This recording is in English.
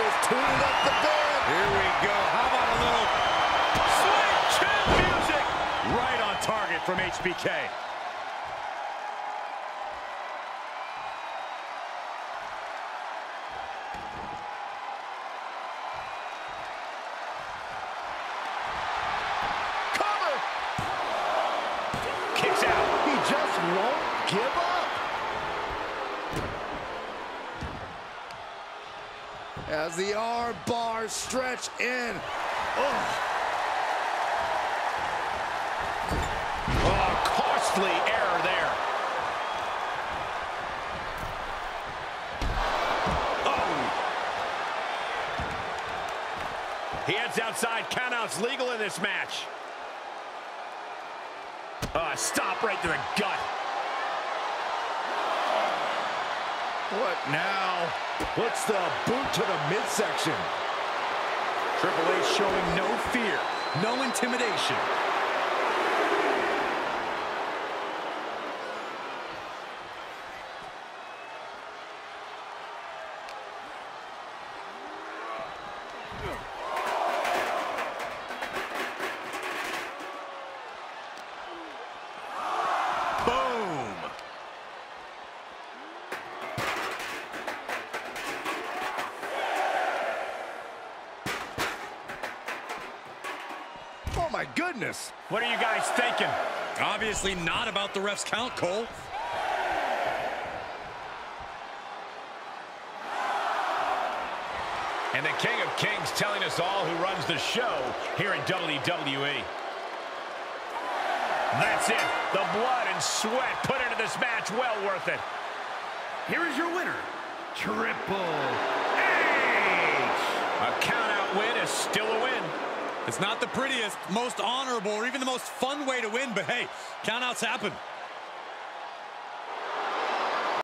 is tuning up the band. Here we go. How about a little sweet chin music? Right on target from HBK. Cover. Kicks out. He just won't give up. As the arm bars stretch in. Oh, Oh, costly error there. Oh. He heads outside. Countouts legal in this match. Uh, stop right to the gut. What now? Puts the boot to the midsection. Triple H showing no fear, no intimidation. Boom! My goodness. What are you guys thinking? Obviously not about the ref's count, Cole. And the King of Kings telling us all who runs the show here in WWE. That's it. The blood and sweat put into this match, well worth it. Here is your winner, Triple H. A count-out win is still a win. It's not the prettiest, most honorable, or even the most fun way to win, but hey, countouts happen.